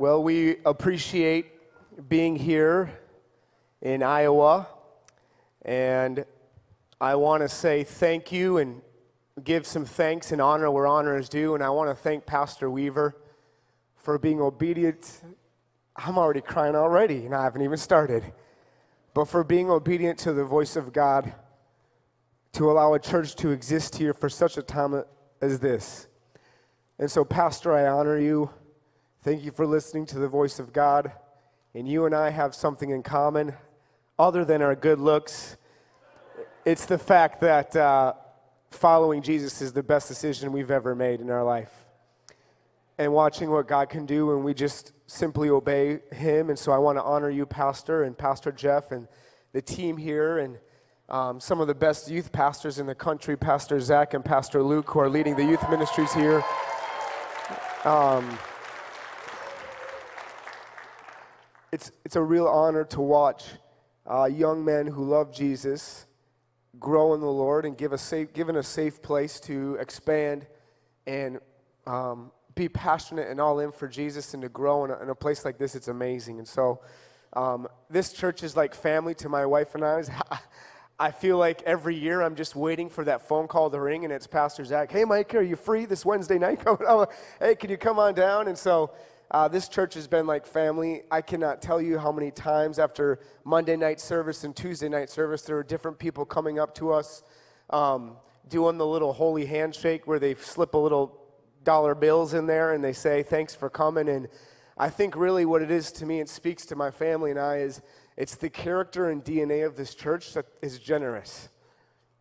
Well, we appreciate being here in Iowa, and I want to say thank you and give some thanks and honor where honor is due. And I want to thank Pastor Weaver for being obedient. I'm already crying already, and I haven't even started. But for being obedient to the voice of God to allow a church to exist here for such a time as this. And so, Pastor, I honor you. Thank you for listening to the voice of God. And you and I have something in common other than our good looks. It's the fact that uh, following Jesus is the best decision we've ever made in our life. And watching what God can do when we just simply obey Him. And so I want to honor you, Pastor, and Pastor Jeff, and the team here, and um, some of the best youth pastors in the country, Pastor Zach and Pastor Luke, who are leading the youth ministries here. Um, it's, it's a real honor to watch uh, young men who love Jesus grow in the Lord and give a safe, given a safe place to expand and um, be passionate and all in for Jesus and to grow in a, in a place like this. It's amazing. And so, um, this church is like family to my wife and I. I feel like every year I'm just waiting for that phone call to ring, and it's Pastor Zach. Hey, Mike, are you free this Wednesday night? hey, can you come on down? And so uh, this church has been like family. I cannot tell you how many times after Monday night service and Tuesday night service, there are different people coming up to us um, doing the little holy handshake where they slip a little dollar bills in there and they say, Thanks for coming. And I think really what it is to me, it speaks to my family and I, is it's the character and DNA of this church that is generous.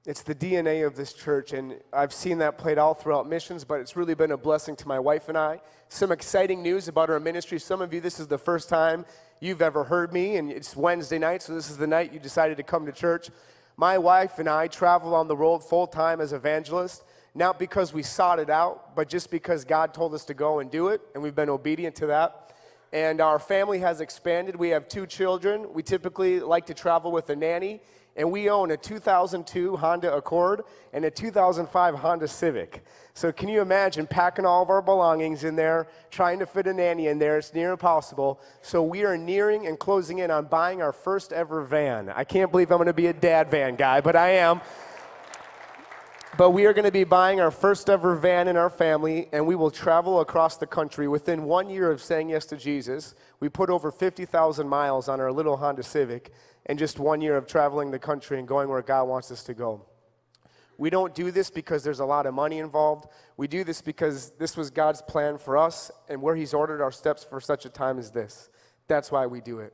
It's the DNA of this church, and I've seen that played all throughout missions, but it's really been a blessing to my wife and I. Some exciting news about our ministry. Some of you, this is the first time you've ever heard me, and it's Wednesday night, so this is the night you decided to come to church. My wife and I travel on the road full time as evangelists, not because we sought it out, but just because God told us to go and do it, and we've been obedient to that. And our family has expanded. We have two children. We typically like to travel with a nanny and we own a 2002 Honda Accord and a 2005 Honda Civic. So can you imagine packing all of our belongings in there, trying to fit a nanny in there? It's near impossible. So we are nearing and closing in on buying our first ever van. I can't believe I'm going to be a dad van guy, but I am. But we are going to be buying our first ever van in our family, and we will travel across the country. Within one year of saying yes to Jesus, we put over 50,000 miles on our little Honda Civic, in just one year of traveling the country and going where God wants us to go. We don't do this because there's a lot of money involved. We do this because this was God's plan for us and where He's ordered our steps for such a time as this. That's why we do it.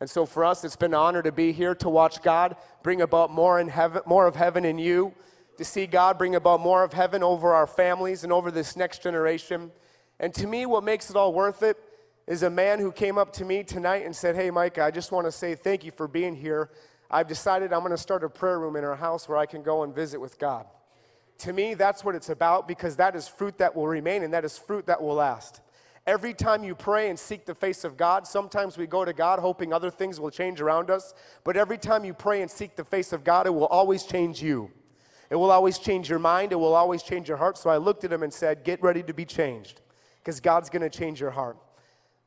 And so for us, it's been an honor to be here to watch God bring about more, in heaven, more of heaven in you, to see God bring about more of heaven over our families and over this next generation. And to me, what makes it all worth it is a man who came up to me tonight and said, Hey, Micah, I just want to say thank you for being here. I've decided I'm going to start a prayer room in our house where I can go and visit with God. To me, that's what it's about because that is fruit that will remain and that is fruit that will last. Every time you pray and seek the face of God, sometimes we go to God hoping other things will change around us, but every time you pray and seek the face of God, it will always change you. It will always change your mind, it will always change your heart. So I looked at him and said, Get ready to be changed because God's going to change your heart.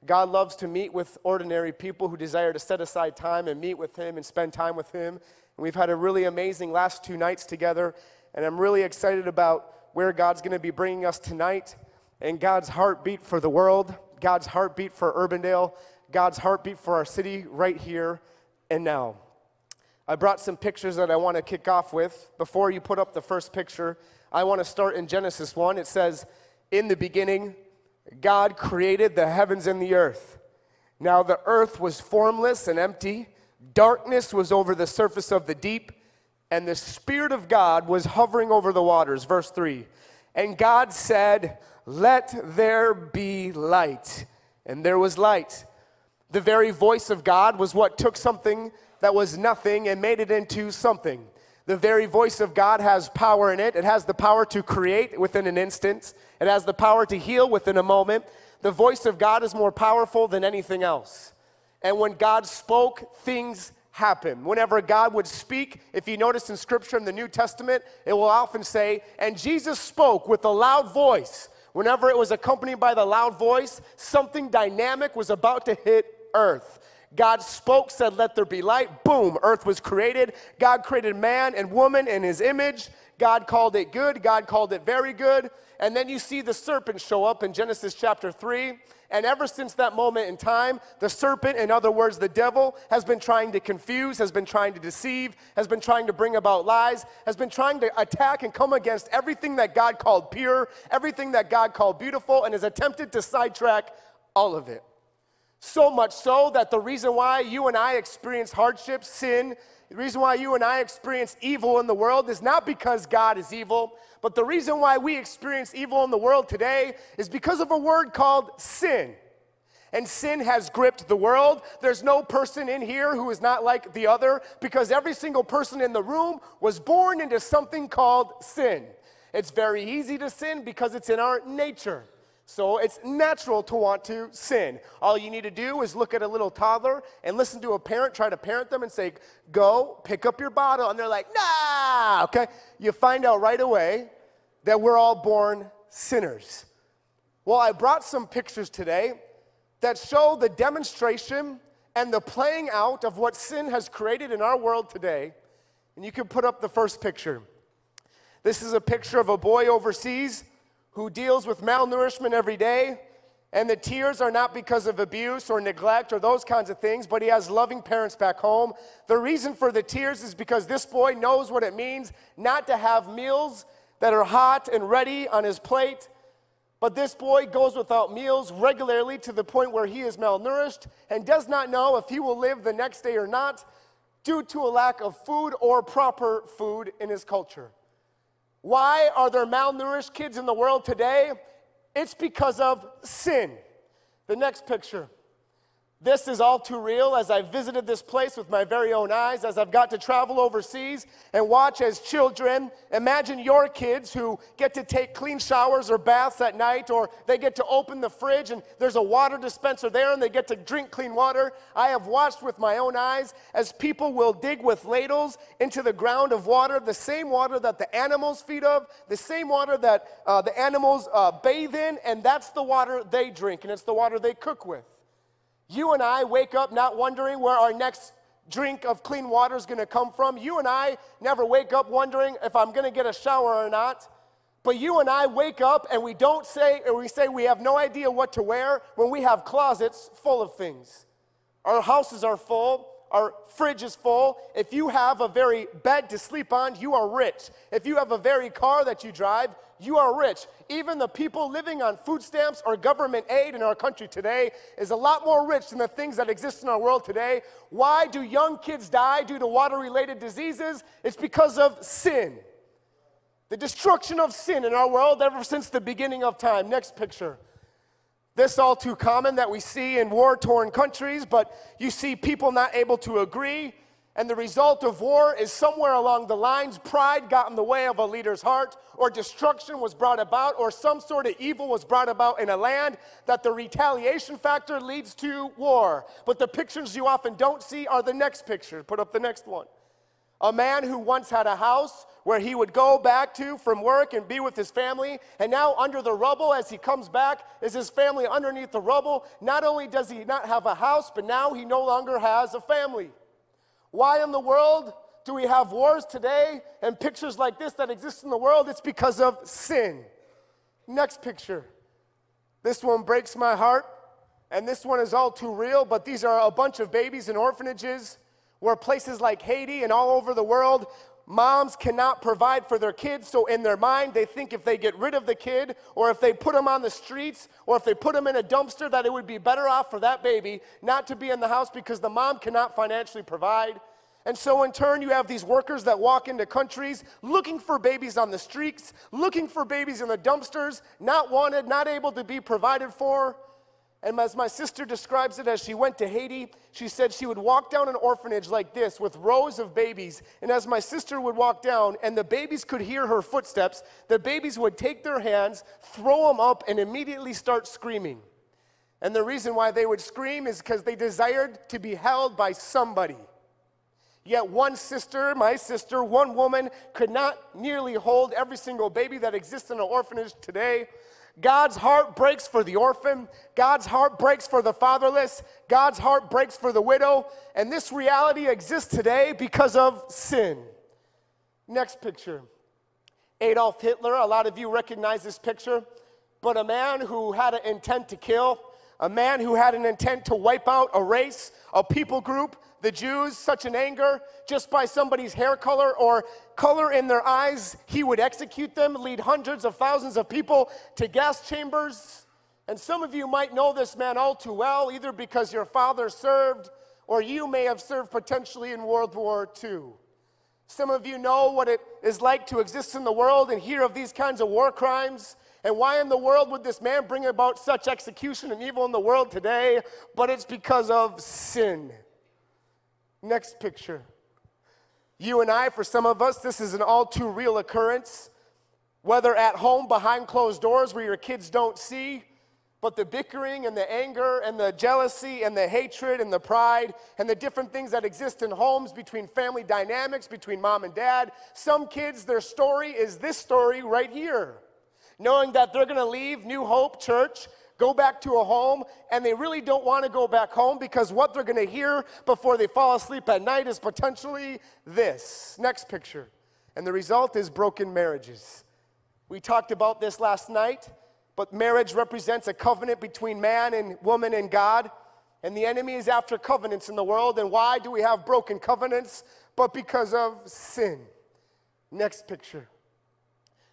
God loves to meet with ordinary people who desire to set aside time and meet with Him and spend time with Him. And we've had a really amazing last two nights together, and I'm really excited about where God's going to be bringing us tonight and God's heartbeat for the world, God's heartbeat for Urbandale, God's heartbeat for our city right here and now. I brought some pictures that I want to kick off with. Before you put up the first picture, I want to start in Genesis 1. It says, In the beginning, God created the heavens and the earth. Now the earth was formless and empty, darkness was over the surface of the deep, and the Spirit of God was hovering over the waters. Verse 3 And God said, Let there be light. And there was light. The very voice of God was what took something that was nothing and made it into something. The very voice of God has power in it. It has the power to create within an instant, it has the power to heal within a moment. The voice of God is more powerful than anything else. And when God spoke, things happen. Whenever God would speak, if you notice in Scripture in the New Testament, it will often say, And Jesus spoke with a loud voice whenever it was accompanied by the loud voice, something dynamic was about to hit earth. God spoke, said, Let there be light. Boom, earth was created. God created man and woman in his image. God called it good. God called it very good. And then you see the serpent show up in Genesis chapter 3. And ever since that moment in time, the serpent, in other words, the devil, has been trying to confuse, has been trying to deceive, has been trying to bring about lies, has been trying to attack and come against everything that God called pure, everything that God called beautiful, and has attempted to sidetrack all of it. So much so that the reason why you and I experience hardship, sin, the reason why you and I experience evil in the world is not because God is evil, but the reason why we experience evil in the world today is because of a word called sin. And sin has gripped the world. There's no person in here who is not like the other because every single person in the room was born into something called sin. It's very easy to sin because it's in our nature. So it's natural to want to sin. All you need to do is look at a little toddler and listen to a parent try to parent them and say, Go, pick up your bottle. And they're like, Nah, okay? You find out right away that we're all born sinners. Well, I brought some pictures today that show the demonstration and the playing out of what sin has created in our world today. And you can put up the first picture. This is a picture of a boy overseas who deals with malnourishment every day. And the tears are not because of abuse or neglect or those kinds of things, but he has loving parents back home. The reason for the tears is because this boy knows what it means not to have meals that are hot and ready on his plate. But this boy goes without meals regularly to the point where he is malnourished and does not know if he will live the next day or not due to a lack of food or proper food in his culture. Why are there malnourished kids in the world today? It's because of sin. The next picture. This is all too real as I visited this place with my very own eyes, as I've got to travel overseas and watch as children. Imagine your kids who get to take clean showers or baths at night, or they get to open the fridge and there's a water dispenser there and they get to drink clean water. I have watched with my own eyes as people will dig with ladles into the ground of water, the same water that the animals feed of, the same water that uh, the animals uh, bathe in, and that's the water they drink, and it's the water they cook with. You and I wake up not wondering where our next drink of clean water is going to come from. You and I never wake up wondering if I'm going to get a shower or not. But you and I wake up and we don't say, or we say we have no idea what to wear when we have closets full of things. Our houses are full, our fridge is full. If you have a very bed to sleep on, you are rich. If you have a very car that you drive, you are rich. Even the people living on food stamps or government aid in our country today is a lot more rich than the things that exist in our world today. Why do young kids die due to water related diseases? It's because of sin. The destruction of sin in our world ever since the beginning of time. Next picture. This all too common that we see in war torn countries, but you see people not able to agree and the result of war is somewhere along the lines, pride got in the way of a leader's heart, or destruction was brought about, or some sort of evil was brought about in a land that the retaliation factor leads to war. But the pictures you often don't see are the next picture. Put up the next one. A man who once had a house where he would go back to from work and be with his family, and now under the rubble as he comes back is his family underneath the rubble. Not only does he not have a house, but now he no longer has a family. Why in the world do we have wars today and pictures like this that exist in the world? It's because of sin. Next picture. This one breaks my heart, and this one is all too real, but these are a bunch of babies in orphanages where places like Haiti and all over the world, moms cannot provide for their kids. So, in their mind, they think if they get rid of the kid, or if they put them on the streets, or if they put them in a dumpster, that it would be better off for that baby not to be in the house because the mom cannot financially provide. And so, in turn, you have these workers that walk into countries looking for babies on the streets, looking for babies in the dumpsters, not wanted, not able to be provided for. And as my sister describes it, as she went to Haiti, she said she would walk down an orphanage like this with rows of babies. And as my sister would walk down and the babies could hear her footsteps, the babies would take their hands, throw them up, and immediately start screaming. And the reason why they would scream is because they desired to be held by somebody. Yet one sister, my sister, one woman could not nearly hold every single baby that exists in an orphanage today. God's heart breaks for the orphan. God's heart breaks for the fatherless. God's heart breaks for the widow. And this reality exists today because of sin. Next picture Adolf Hitler. A lot of you recognize this picture. But a man who had an intent to kill, a man who had an intent to wipe out a race, a people group, the Jews, such an anger just by somebody's hair color or color in their eyes, he would execute them, lead hundreds of thousands of people to gas chambers. And some of you might know this man all too well, either because your father served or you may have served potentially in World War II. Some of you know what it is like to exist in the world and hear of these kinds of war crimes. And why in the world would this man bring about such execution and evil in the world today? But it's because of sin. Next picture. You and I, for some of us, this is an all too real occurrence, whether at home behind closed doors where your kids don't see, but the bickering and the anger and the jealousy and the hatred and the pride and the different things that exist in homes between family dynamics, between mom and dad. Some kids, their story is this story right here. Knowing that they're gonna leave New Hope Church go back to a home, and they really don't want to go back home because what they're going to hear before they fall asleep at night is potentially this. Next picture. And the result is broken marriages. We talked about this last night, but marriage represents a covenant between man and woman and God. And the enemy is after covenants in the world. And why do we have broken covenants? But because of sin. Next picture.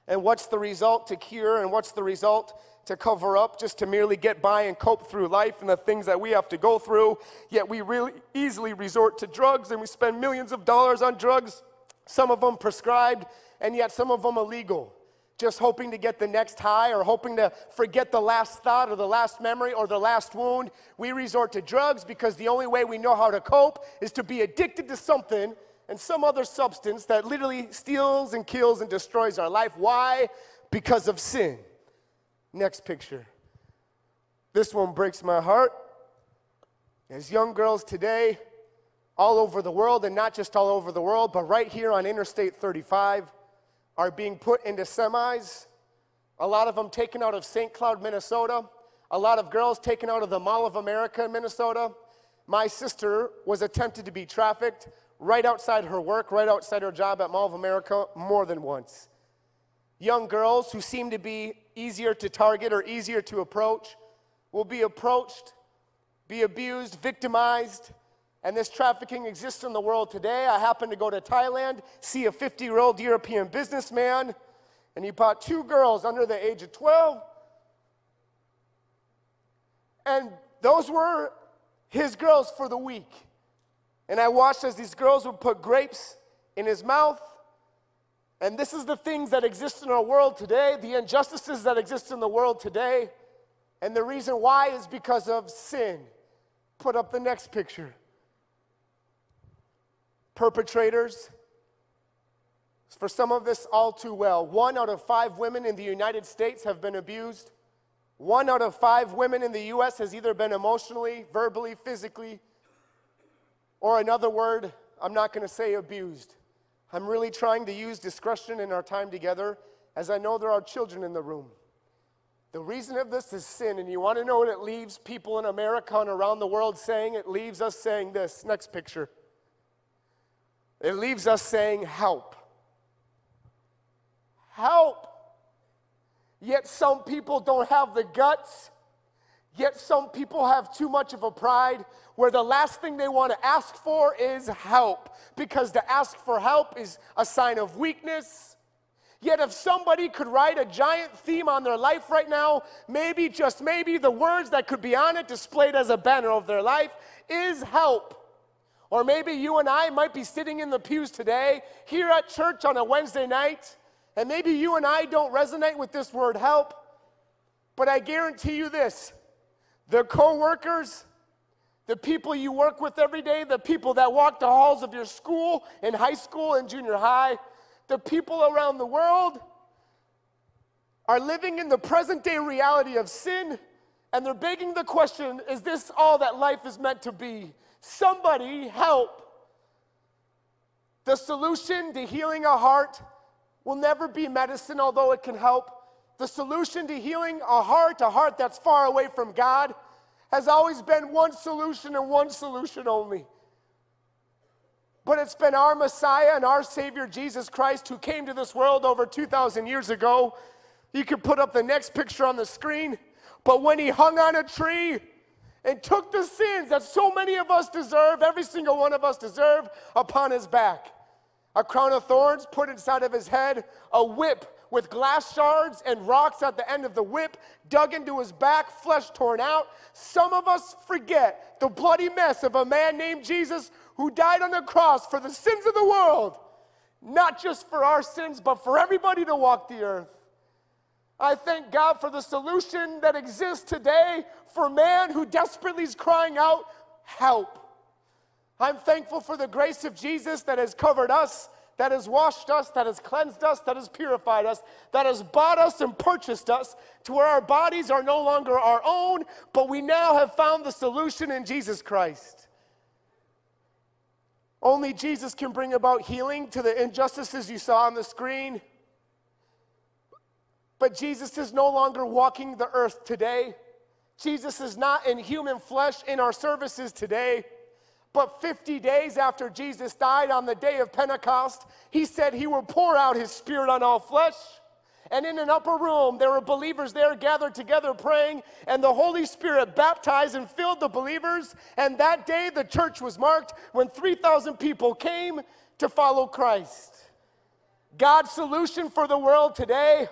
And what's the result to cure? And what's the result to cover up, just to merely get by and cope through life and the things that we have to go through. Yet we really easily resort to drugs and we spend millions of dollars on drugs, some of them prescribed, and yet some of them illegal. Just hoping to get the next high or hoping to forget the last thought or the last memory or the last wound. We resort to drugs because the only way we know how to cope is to be addicted to something and some other substance that literally steals and kills and destroys our life. Why? Because of sin. Next picture. This one breaks my heart. As young girls today, all over the world, and not just all over the world, but right here on Interstate 35, are being put into semis. A lot of them taken out of St. Cloud, Minnesota. A lot of girls taken out of the Mall of America in Minnesota. My sister was attempted to be trafficked right outside her work, right outside her job at Mall of America, more than once. Young girls who seem to be easier to target or easier to approach will be approached, be abused, victimized, and this trafficking exists in the world today. I happened to go to Thailand, see a 50 year old European businessman, and he bought two girls under the age of 12. And those were his girls for the week. And I watched as these girls would put grapes in his mouth and this is the things that exist in our world today, the injustices that exist in the world today. And the reason why is because of sin. Put up the next picture. Perpetrators, for some of us all too well, one out of five women in the United States have been abused. One out of five women in the US has either been emotionally, verbally, physically, or another word, I'm not going to say abused. I'm really trying to use discretion in our time together as I know there are children in the room. The reason of this is sin, and you want to know what it leaves people in America and around the world saying? It leaves us saying this. Next picture. It leaves us saying, Help. Help. Yet some people don't have the guts Yet some people have too much of a pride where the last thing they want to ask for is help because to ask for help is a sign of weakness. Yet, if somebody could write a giant theme on their life right now, maybe, just maybe, the words that could be on it displayed as a banner of their life is help. Or maybe you and I might be sitting in the pews today here at church on a Wednesday night, and maybe you and I don't resonate with this word help, but I guarantee you this the coworkers, the people you work with every day, the people that walk the halls of your school in high school and junior high, the people around the world are living in the present day reality of sin and they're begging the question is this all that life is meant to be? Somebody help. The solution to healing a heart will never be medicine, although it can help. The solution to healing a heart, a heart that's far away from God, has always been one solution and one solution only. But it's been our Messiah and our Savior Jesus Christ who came to this world over 2,000 years ago. You can put up the next picture on the screen. But when he hung on a tree and took the sins that so many of us deserve, every single one of us deserve, upon his back, a crown of thorns put inside of his head, a whip with glass shards and rocks at the end of the whip dug into his back, flesh torn out. Some of us forget the bloody mess of a man named Jesus who died on the cross for the sins of the world, not just for our sins, but for everybody to walk the earth. I thank God for the solution that exists today for man who desperately is crying out, Help. I'm thankful for the grace of Jesus that has covered us that has washed us, that has cleansed us, that has purified us, that has bought us and purchased us to where our bodies are no longer our own, but we now have found the solution in Jesus Christ. Only Jesus can bring about healing to the injustices you saw on the screen. But Jesus is no longer walking the earth today. Jesus is not in human flesh in our services today. But 50 days after Jesus died on the day of Pentecost, he said he would pour out his spirit on all flesh. And in an upper room, there were believers there gathered together praying, and the Holy Spirit baptized and filled the believers. And that day, the church was marked when 3,000 people came to follow Christ. God's solution for the world today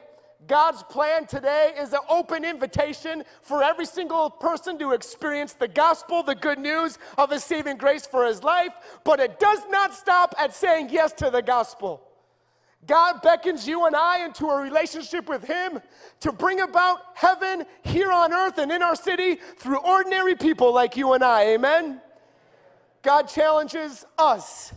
God's plan today is an open invitation for every single person to experience the gospel, the good news of His saving grace for his life, but it does not stop at saying yes to the gospel. God beckons you and I into a relationship with Him to bring about heaven here on earth and in our city through ordinary people like you and I. Amen? God challenges us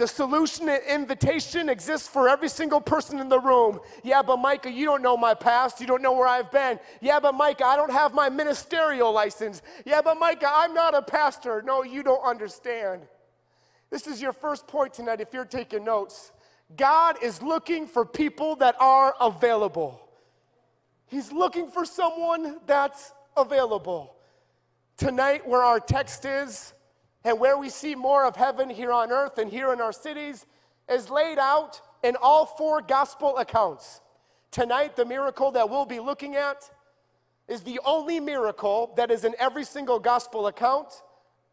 the solution and invitation exists for every single person in the room. Yeah, but Micah, you don't know my past. You don't know where I've been. Yeah, but Micah, I don't have my ministerial license. Yeah, but Micah, I'm not a pastor. No, you don't understand. This is your first point tonight if you're taking notes. God is looking for people that are available. He's looking for someone that's available. Tonight, where our text is, and where we see more of heaven here on earth and here in our cities is laid out in all four gospel accounts. Tonight, the miracle that we'll be looking at is the only miracle that is in every single gospel account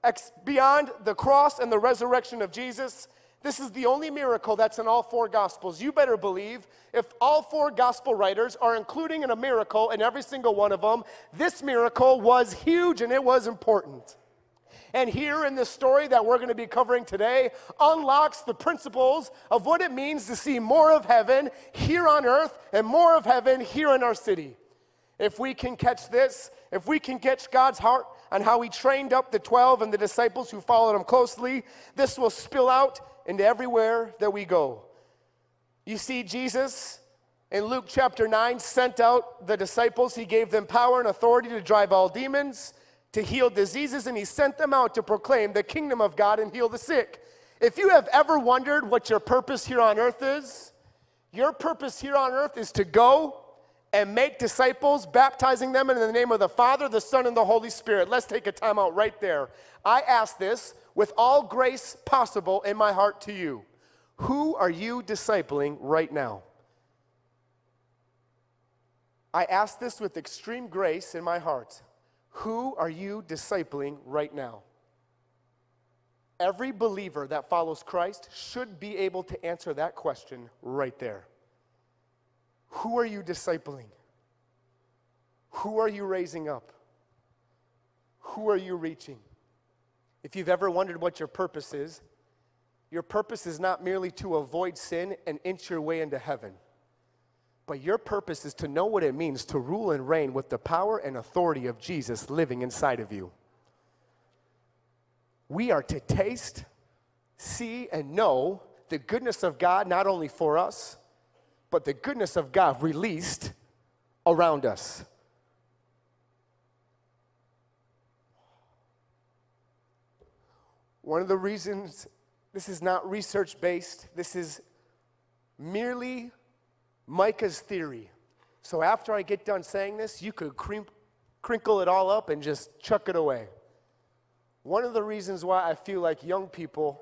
ex- beyond the cross and the resurrection of Jesus. This is the only miracle that's in all four gospels. You better believe if all four gospel writers are including in a miracle in every single one of them, this miracle was huge and it was important and here in this story that we're going to be covering today unlocks the principles of what it means to see more of heaven here on earth and more of heaven here in our city. If we can catch this, if we can catch God's heart on how He trained up the 12 and the disciples who followed Him closely, this will spill out into everywhere that we go. You see, Jesus in Luke chapter 9 sent out the disciples, He gave them power and authority to drive all demons to heal diseases, and he sent them out to proclaim the kingdom of God and heal the sick. If you have ever wondered what your purpose here on earth is, your purpose here on earth is to go and make disciples, baptizing them in the name of the Father, the Son, and the Holy Spirit. Let's take a time out right there. I ask this with all grace possible in my heart to you. Who are you discipling right now? I ask this with extreme grace in my heart. Who are you discipling right now? Every believer that follows Christ should be able to answer that question right there. Who are you discipling? Who are you raising up? Who are you reaching? If you've ever wondered what your purpose is, your purpose is not merely to avoid sin and inch your way into heaven. But your purpose is to know what it means to rule and reign with the power and authority of Jesus living inside of you. We are to taste, see, and know the goodness of God, not only for us, but the goodness of God released around us. One of the reasons this is not research based, this is merely Micah's theory. So after I get done saying this, you could crinkle it all up and just chuck it away. One of the reasons why I feel like young people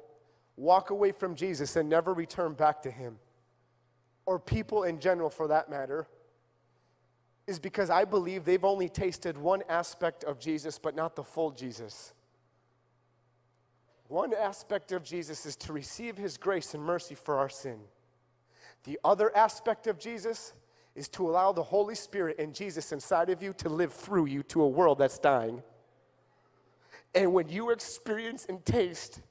walk away from Jesus and never return back to Him, or people in general for that matter, is because I believe they've only tasted one aspect of Jesus, but not the full Jesus. One aspect of Jesus is to receive His grace and mercy for our sin. The other aspect of Jesus is to allow the Holy Spirit and Jesus inside of you to live through you to a world that's dying. And when you experience and taste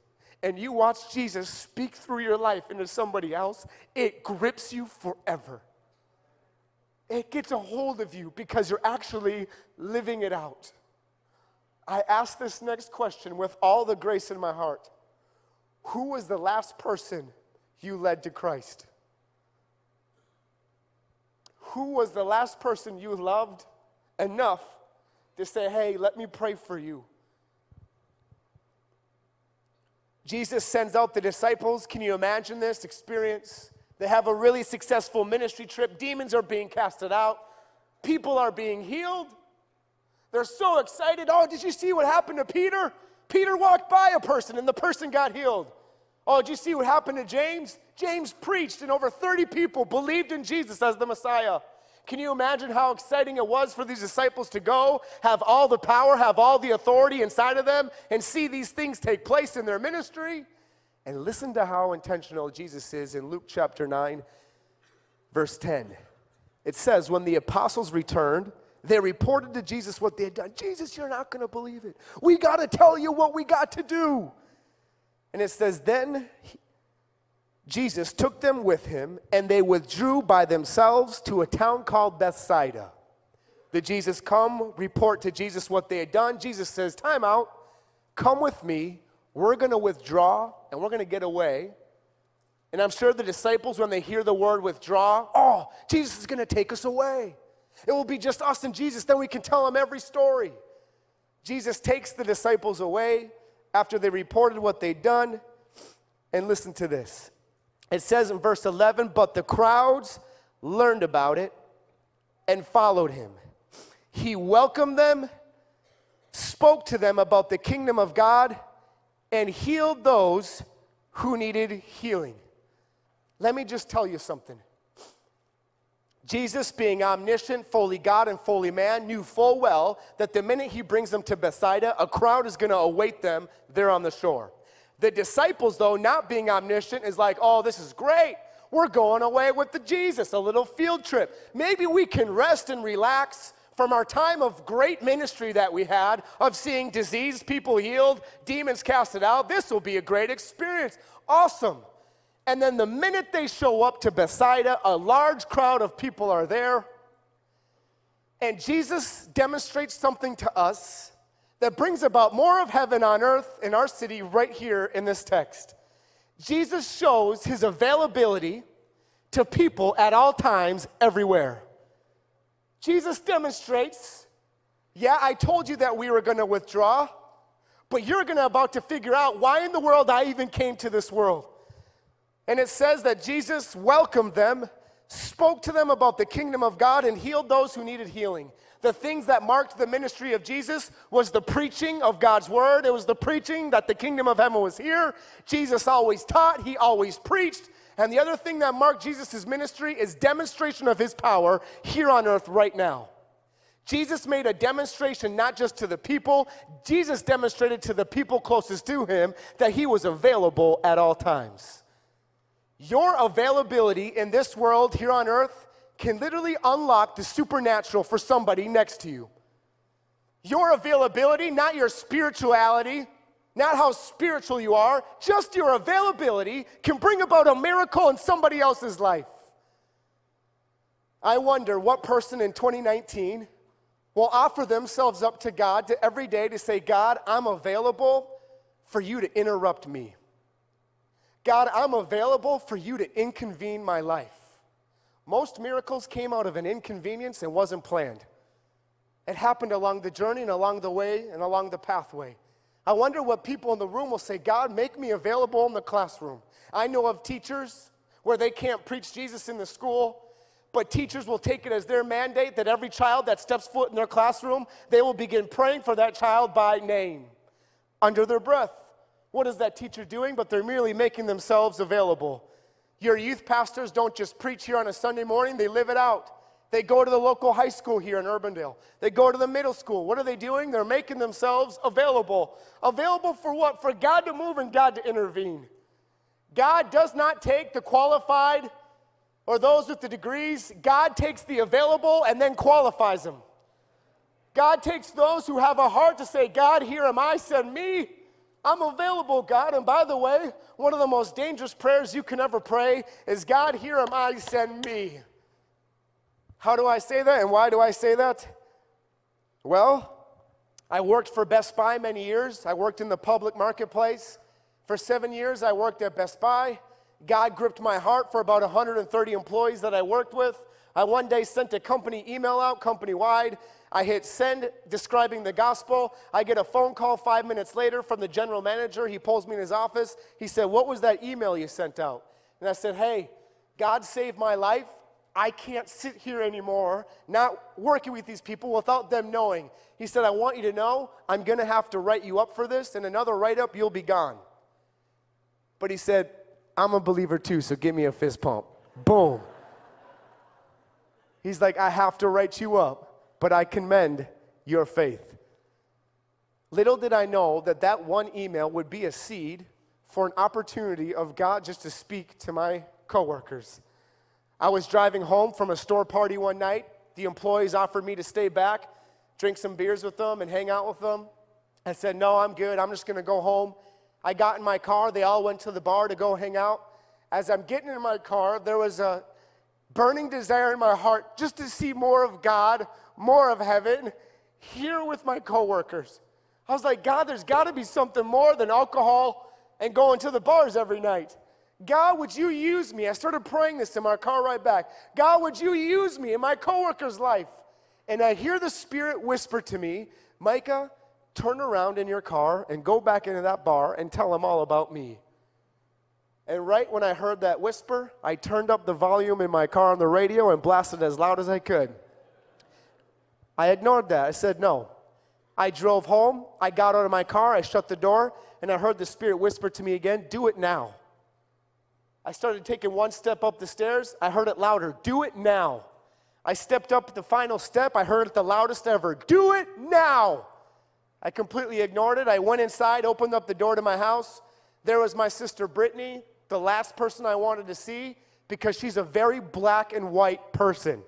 and you watch Jesus speak through your life into somebody else, it grips you forever. It gets a hold of you because you're actually living it out. I ask this next question with all the grace in my heart Who was the last person you led to Christ? Who was the last person you loved enough to say, Hey, let me pray for you? Jesus sends out the disciples. Can you imagine this experience? They have a really successful ministry trip. Demons are being casted out, people are being healed. They're so excited. Oh, did you see what happened to Peter? Peter walked by a person and the person got healed. Oh, did you see what happened to James? James preached and over 30 people believed in Jesus as the Messiah. Can you imagine how exciting it was for these disciples to go, have all the power, have all the authority inside of them, and see these things take place in their ministry? And listen to how intentional Jesus is in Luke chapter 9, verse 10. It says, When the apostles returned, they reported to Jesus what they had done. Jesus, you're not going to believe it. We got to tell you what we got to do. And it says, Then Jesus took them with him, and they withdrew by themselves to a town called Bethsaida. Did Jesus come, report to Jesus what they had done? Jesus says, Time out, come with me. We're going to withdraw and we're going to get away. And I'm sure the disciples, when they hear the word withdraw, oh, Jesus is going to take us away. It will be just us and Jesus. Then we can tell them every story. Jesus takes the disciples away after they reported what they'd done. And listen to this it says in verse 11, but the crowds learned about it and followed him. He welcomed them, spoke to them about the kingdom of God, and healed those who needed healing. Let me just tell you something. Jesus, being omniscient, fully God and fully man, knew full well that the minute he brings them to Bethsaida, a crowd is going to await them there on the shore. The disciples, though, not being omniscient, is like, oh, this is great. We're going away with the Jesus, a little field trip. Maybe we can rest and relax from our time of great ministry that we had, of seeing diseased people healed, demons casted out. This will be a great experience. Awesome. And then the minute they show up to Bethsaida, a large crowd of people are there. And Jesus demonstrates something to us that brings about more of heaven on earth in our city right here in this text. Jesus shows his availability to people at all times, everywhere. Jesus demonstrates, yeah, I told you that we were going to withdraw, but you're going to about to figure out why in the world I even came to this world. And it says that Jesus welcomed them, spoke to them about the kingdom of God, and healed those who needed healing. The things that marked the ministry of Jesus was the preaching of God's word. It was the preaching that the kingdom of heaven was here. Jesus always taught, he always preached. And the other thing that marked Jesus' ministry is demonstration of his power here on earth right now. Jesus made a demonstration not just to the people, Jesus demonstrated to the people closest to him that he was available at all times. Your availability in this world here on earth can literally unlock the supernatural for somebody next to you. Your availability, not your spirituality, not how spiritual you are, just your availability can bring about a miracle in somebody else's life. I wonder what person in 2019 will offer themselves up to God to every day to say, God, I'm available for you to interrupt me. God, I'm available for you to inconvene my life. Most miracles came out of an inconvenience and wasn't planned. It happened along the journey and along the way and along the pathway. I wonder what people in the room will say God, make me available in the classroom. I know of teachers where they can't preach Jesus in the school, but teachers will take it as their mandate that every child that steps foot in their classroom, they will begin praying for that child by name under their breath. What is that teacher doing? But they're merely making themselves available. Your youth pastors don't just preach here on a Sunday morning, they live it out. They go to the local high school here in Urbandale. They go to the middle school. What are they doing? They're making themselves available. Available for what? For God to move and God to intervene. God does not take the qualified or those with the degrees. God takes the available and then qualifies them. God takes those who have a heart to say, God, here am I, send me. I'm available, God. And by the way, one of the most dangerous prayers you can ever pray is, God, here am I, send me. How do I say that and why do I say that? Well, I worked for Best Buy many years. I worked in the public marketplace. For seven years, I worked at Best Buy. God gripped my heart for about 130 employees that I worked with. I one day sent a company email out, company wide. I hit send describing the gospel. I get a phone call five minutes later from the general manager. He pulls me in his office. He said, What was that email you sent out? And I said, Hey, God saved my life. I can't sit here anymore, not working with these people without them knowing. He said, I want you to know I'm going to have to write you up for this, and another write up, you'll be gone. But he said, I'm a believer too, so give me a fist pump. Boom. He's like, I have to write you up, but I commend your faith. Little did I know that that one email would be a seed for an opportunity of God just to speak to my coworkers. I was driving home from a store party one night. The employees offered me to stay back, drink some beers with them, and hang out with them. I said, No, I'm good. I'm just going to go home. I got in my car. They all went to the bar to go hang out. As I'm getting in my car, there was a burning desire in my heart just to see more of God, more of heaven here with my coworkers. I was like, God, there's got to be something more than alcohol and going to the bars every night. God, would you use me? I started praying this in my car right back. God, would you use me in my coworker's life? And I hear the Spirit whisper to me, Micah, turn around in your car and go back into that bar and tell them all about me. And right when I heard that whisper, I turned up the volume in my car on the radio and blasted as loud as I could. I ignored that. I said, no. I drove home. I got out of my car. I shut the door. And I heard the Spirit whisper to me again, do it now. I started taking one step up the stairs. I heard it louder. Do it now. I stepped up the final step. I heard it the loudest ever. Do it now. I completely ignored it. I went inside, opened up the door to my house. There was my sister Brittany, the last person I wanted to see because she's a very black and white person.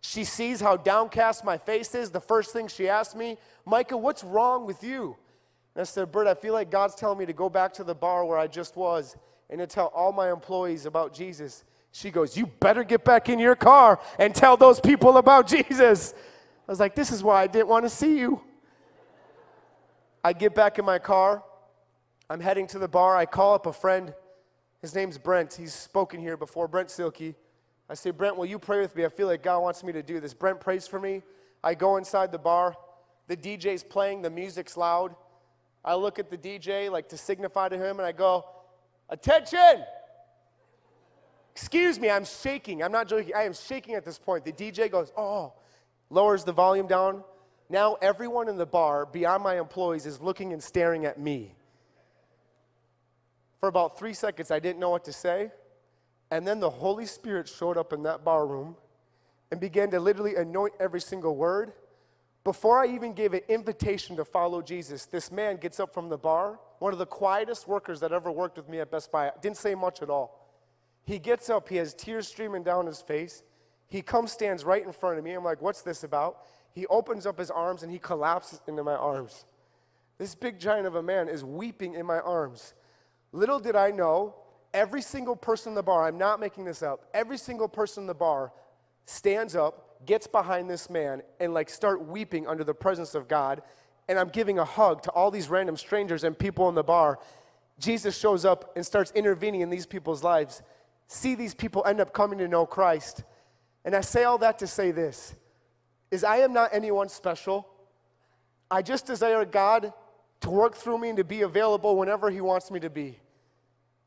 She sees how downcast my face is. The first thing she asked me, Micah, what's wrong with you? And I said, Britt, I feel like God's telling me to go back to the bar where I just was and to tell all my employees about Jesus. She goes, You better get back in your car and tell those people about Jesus. I was like, This is why I didn't want to see you. I get back in my car. I'm heading to the bar. I call up a friend. His name's Brent. He's spoken here before, Brent Silky. I say, Brent, will you pray with me? I feel like God wants me to do this. Brent prays for me. I go inside the bar. The DJ's playing, the music's loud. I look at the DJ like to signify to him, and I go, Attention! Excuse me, I'm shaking. I'm not joking. I am shaking at this point. The DJ goes, Oh, lowers the volume down. Now everyone in the bar, beyond my employees, is looking and staring at me. For about three seconds, I didn't know what to say. And then the Holy Spirit showed up in that bar room and began to literally anoint every single word. Before I even gave an invitation to follow Jesus, this man gets up from the bar one of the quietest workers that ever worked with me at Best Buy. Didn't say much at all. He gets up, he has tears streaming down his face. He comes, stands right in front of me. I'm like, what's this about? He opens up his arms and he collapses into my arms. This big giant of a man is weeping in my arms. Little did I know, every single person in the bar, I'm not making this up, every single person in the bar stands up, gets behind this man, and like start weeping under the presence of God and I'm giving a hug to all these random strangers and people in the bar, Jesus shows up and starts intervening in these people's lives. See these people end up coming to know Christ. And I say all that to say this is I am not anyone special. I just desire God to work through me and to be available whenever he wants me to be.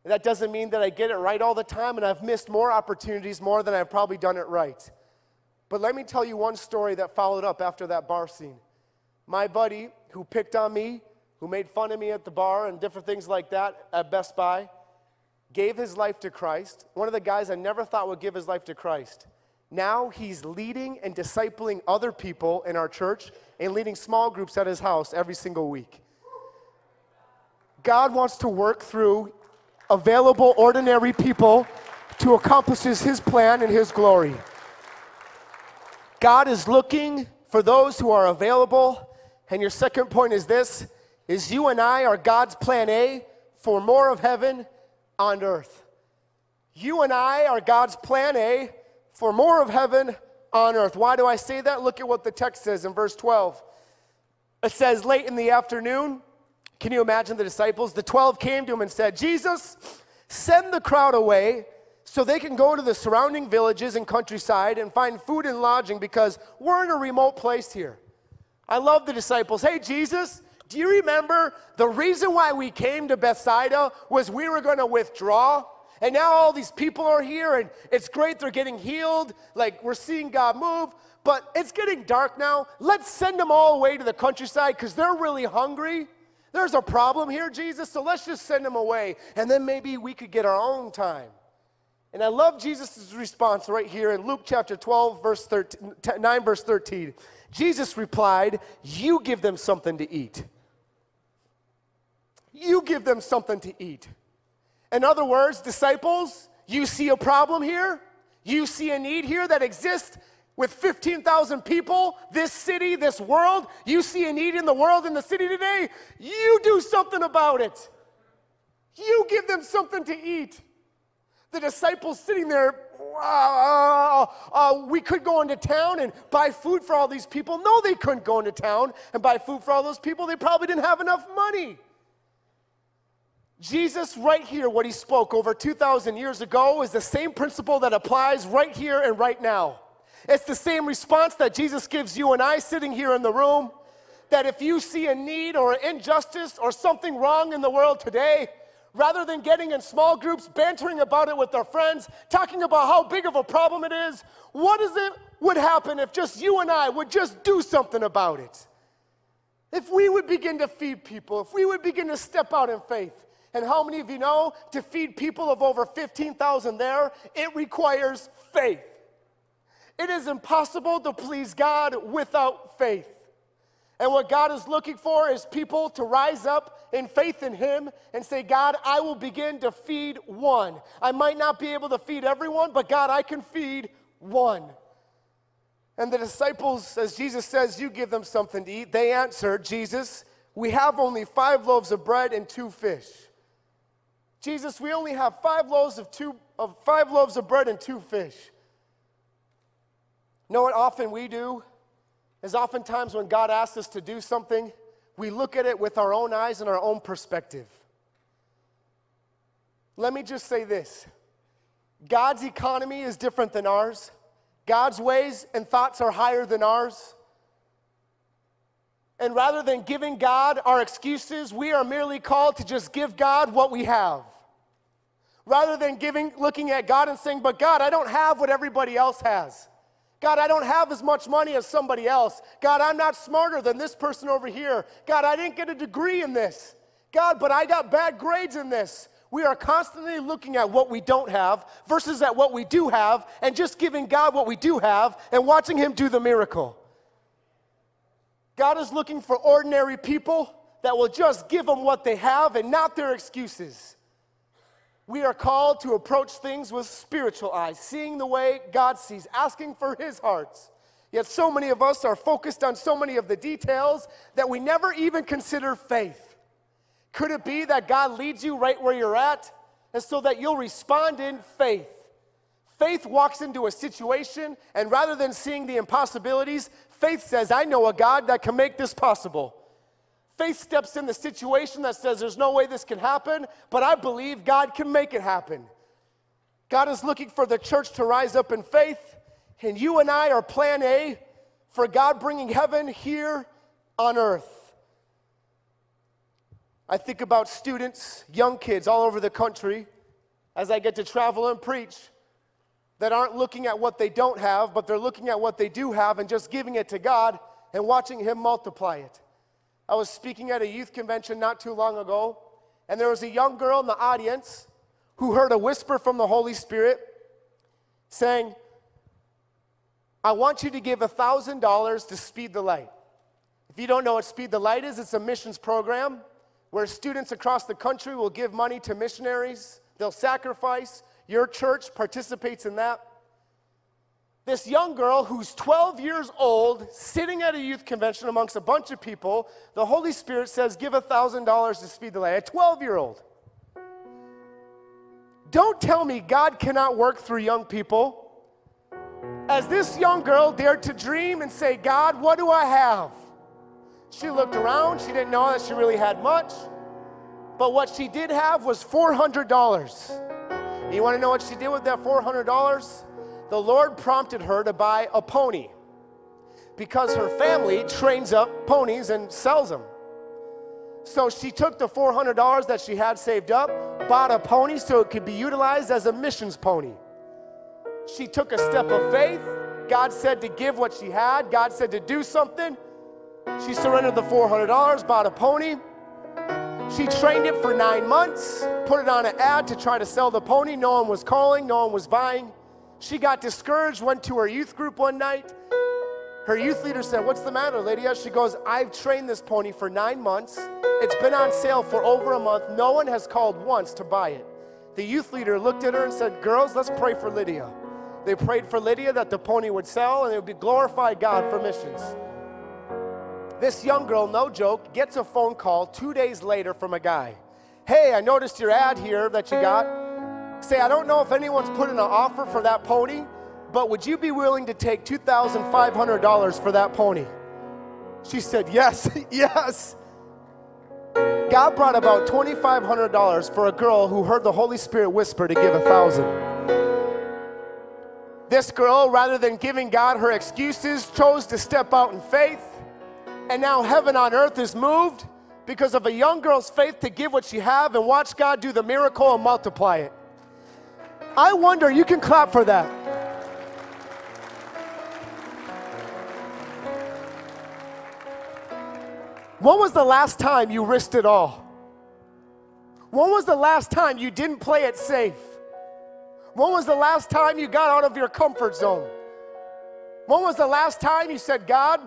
That doesn't mean that I get it right all the time, and I've missed more opportunities more than I've probably done it right. But let me tell you one story that followed up after that bar scene. My buddy who picked on me, who made fun of me at the bar and different things like that at Best Buy, gave his life to Christ. One of the guys I never thought would give his life to Christ. Now he's leading and discipling other people in our church and leading small groups at his house every single week. God wants to work through available, ordinary people to accomplish his plan and his glory. God is looking for those who are available. And your second point is this is you and I are God's plan A for more of heaven on earth. You and I are God's plan A for more of heaven on earth. Why do I say that? Look at what the text says in verse 12. It says, late in the afternoon, can you imagine the disciples? The 12 came to him and said, Jesus, send the crowd away so they can go to the surrounding villages and countryside and find food and lodging because we're in a remote place here. I love the disciples. Hey, Jesus, do you remember the reason why we came to Bethsaida was we were going to withdraw? And now all these people are here, and it's great they're getting healed. Like we're seeing God move, but it's getting dark now. Let's send them all away to the countryside because they're really hungry. There's a problem here, Jesus, so let's just send them away. And then maybe we could get our own time. And I love Jesus' response right here in Luke chapter 12, verse 13, 9, verse 13. Jesus replied, You give them something to eat. You give them something to eat. In other words, disciples, you see a problem here? You see a need here that exists with 15,000 people, this city, this world? You see a need in the world, in the city today? You do something about it. You give them something to eat. The disciples sitting there, uh, uh, we could go into town and buy food for all these people. No, they couldn't go into town and buy food for all those people. They probably didn't have enough money. Jesus, right here, what he spoke over 2,000 years ago, is the same principle that applies right here and right now. It's the same response that Jesus gives you and I sitting here in the room. That if you see a need or an injustice or something wrong in the world today, rather than getting in small groups, bantering about it with our friends, talking about how big of a problem it is, what is it would happen if just you and I would just do something about it? If we would begin to feed people, if we would begin to step out in faith, and how many of you know to feed people of over 15,000 there, it requires faith. It is impossible to please God without faith. And what God is looking for is people to rise up in faith in Him and say, God, I will begin to feed one. I might not be able to feed everyone, but God, I can feed one. And the disciples, as Jesus says, you give them something to eat, they answered, Jesus, we have only five loaves of bread and two fish. Jesus, we only have five loaves of two of five loaves of bread and two fish. Know what often we do? Is oftentimes when God asks us to do something, we look at it with our own eyes and our own perspective. Let me just say this God's economy is different than ours, God's ways and thoughts are higher than ours. And rather than giving God our excuses, we are merely called to just give God what we have. Rather than giving, looking at God and saying, But God, I don't have what everybody else has. God, I don't have as much money as somebody else. God, I'm not smarter than this person over here. God, I didn't get a degree in this. God, but I got bad grades in this. We are constantly looking at what we don't have versus at what we do have and just giving God what we do have and watching Him do the miracle. God is looking for ordinary people that will just give them what they have and not their excuses. We are called to approach things with spiritual eyes, seeing the way God sees, asking for His hearts. Yet, so many of us are focused on so many of the details that we never even consider faith. Could it be that God leads you right where you're at, and so that you'll respond in faith? Faith walks into a situation, and rather than seeing the impossibilities, Faith says, I know a God that can make this possible. Faith steps in the situation that says, There's no way this can happen, but I believe God can make it happen. God is looking for the church to rise up in faith, and you and I are plan A for God bringing heaven here on earth. I think about students, young kids all over the country, as I get to travel and preach, that aren't looking at what they don't have, but they're looking at what they do have and just giving it to God and watching Him multiply it. I was speaking at a youth convention not too long ago, and there was a young girl in the audience who heard a whisper from the Holy Spirit saying, I want you to give $1,000 to Speed the Light. If you don't know what Speed the Light is, it's a missions program where students across the country will give money to missionaries. They'll sacrifice. Your church participates in that. This young girl who's 12 years old, sitting at a youth convention amongst a bunch of people, the Holy Spirit says, Give $1,000 to Speed the Light. A 12 year old. Don't tell me God cannot work through young people. As this young girl dared to dream and say, God, what do I have? She looked around. She didn't know that she really had much. But what she did have was $400. You want to know what she did with that $400? The Lord prompted her to buy a pony because her family trains up ponies and sells them. So she took the $400 that she had saved up, bought a pony so it could be utilized as a missions pony. She took a step of faith. God said to give what she had, God said to do something. She surrendered the $400, bought a pony. She trained it for nine months, put it on an ad to try to sell the pony. No one was calling, no one was buying. She got discouraged, went to her youth group one night. Her youth leader said, What's the matter, Lydia? She goes, I've trained this pony for nine months. It's been on sale for over a month. No one has called once to buy it. The youth leader looked at her and said, Girls, let's pray for Lydia. They prayed for Lydia that the pony would sell and it would be glorify God for missions. This young girl, no joke, gets a phone call two days later from a guy. Hey, I noticed your ad here that you got. Say, I don't know if anyone's put in an offer for that pony, but would you be willing to take $2,500 for that pony? She said, Yes, yes. God brought about $2,500 for a girl who heard the Holy Spirit whisper to give a thousand. This girl, rather than giving God her excuses, chose to step out in faith and now heaven on earth is moved because of a young girl's faith to give what she have and watch God do the miracle and multiply it. I wonder, you can clap for that. When was the last time you risked it all? When was the last time you didn't play it safe? When was the last time you got out of your comfort zone? When was the last time you said, God,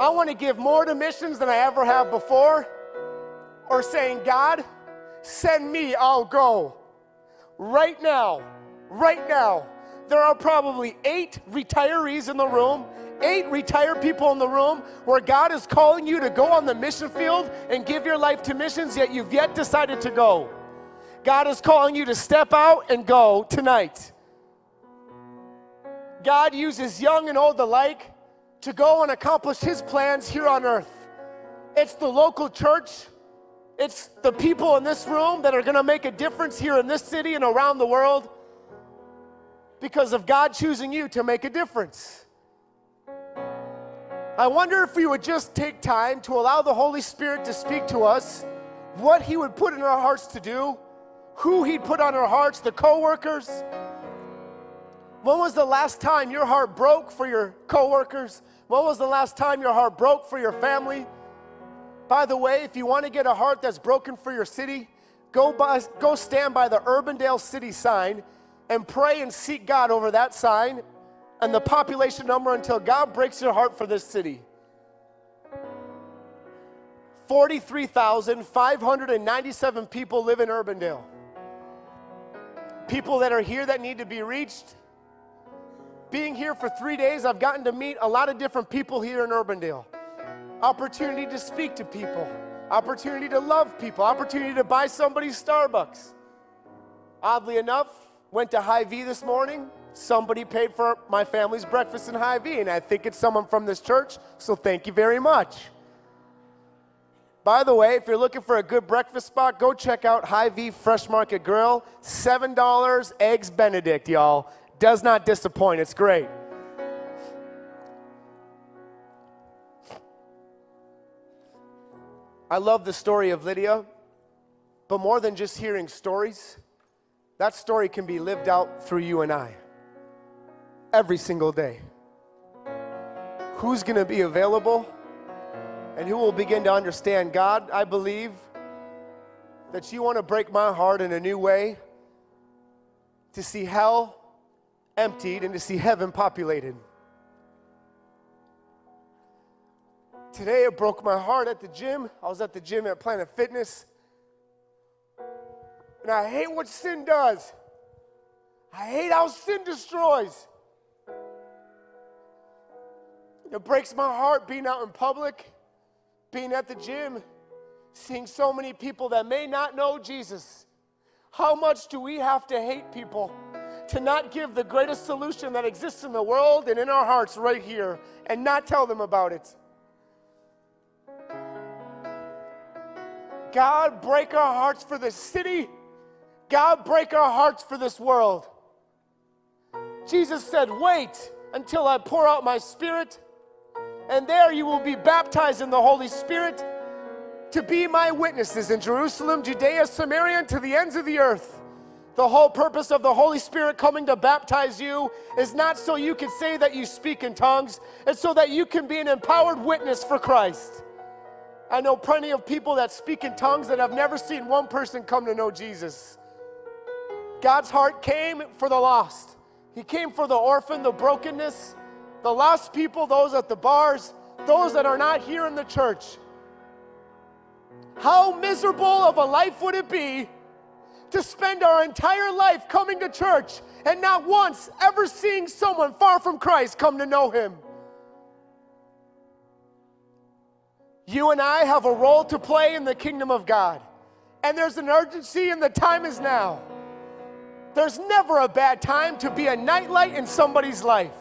I want to give more to missions than I ever have before, or saying, God, send me, I'll go. Right now, right now, there are probably eight retirees in the room, eight retired people in the room where God is calling you to go on the mission field and give your life to missions, yet you've yet decided to go. God is calling you to step out and go tonight. God uses young and old alike to go and accomplish His plans here on earth. It's the local church, it's the people in this room that are going to make a difference here in this city and around the world because of God choosing you to make a difference. I wonder if we would just take time to allow the Holy Spirit to speak to us, what He would put in our hearts to do, who He'd put on our hearts, the coworkers. When was the last time your heart broke for your coworkers? When was the last time your heart broke for your family? By the way, if you want to get a heart that's broken for your city, go, by, go stand by the Urbandale City sign and pray and seek God over that sign and the population number until God breaks your heart for this city. 43,597 people live in Urbandale. People that are here that need to be reached, being here for three days, I've gotten to meet a lot of different people here in Urbandale. Opportunity to speak to people, opportunity to love people, opportunity to buy somebody Starbucks. Oddly enough, went to Hy-Vee this morning. Somebody paid for my family's breakfast in Hy-Vee, and I think it's someone from this church, so thank you very much. By the way, if you're looking for a good breakfast spot, go check out Hy-Vee Fresh Market Grill. $7 eggs Benedict, y'all does not disappoint. It's great. I love the story of Lydia. But more than just hearing stories, that story can be lived out through you and I every single day. Who's going to be available and who will begin to understand God? I believe that you want to break my heart in a new way to see hell emptied and to see heaven populated. Today it broke my heart at the gym. I was at the gym at Planet Fitness. And I hate what sin does. I hate how sin destroys. It breaks my heart being out in public, being at the gym, seeing so many people that may not know Jesus. How much do we have to hate people to not give the greatest solution that exists in the world and in our hearts right here and not tell them about it? God, break our hearts for this city. God, break our hearts for this world. Jesus said, Wait until I pour out my spirit, and there you will be baptized in the Holy Spirit to be my witnesses in Jerusalem, Judea, Samaria, and to the ends of the earth. The whole purpose of the Holy Spirit coming to baptize you is not so you can say that you speak in tongues, it's so that you can be an empowered witness for Christ. I know plenty of people that speak in tongues that have never seen one person come to know Jesus. God's heart came for the lost. He came for the orphan, the brokenness, the lost people, those at the bars, those that are not here in the church. How miserable of a life would it be to spend our entire life coming to church and not once ever seeing someone far from Christ come to know Him? You and I have a role to play in the kingdom of God. And there's an urgency, and the time is now. There's never a bad time to be a nightlight in somebody's life.